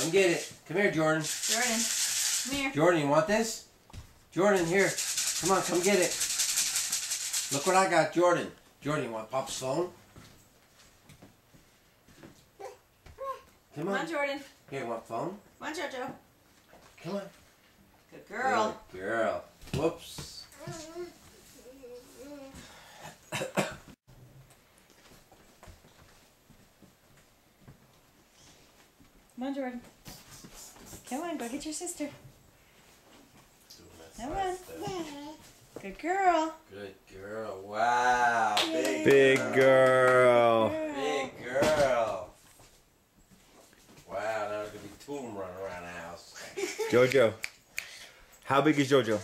Come get it. Come here, Jordan. Jordan, come here. Jordan, you want this? Jordan, here. Come on, come get it. Look what I got, Jordan. Jordan, you want Pop's phone? Come Come on. on, Jordan. Here, you want phone? Come on, Jojo. Come on. Good girl. Good girl. Whoops. Come on, Jordan. Come on, go get your sister. Come on. Good girl. Good girl. Wow. Big, Big girl. Big girl. Wow, now there's gonna be two of them running around the house. Jojo. How big is Jojo?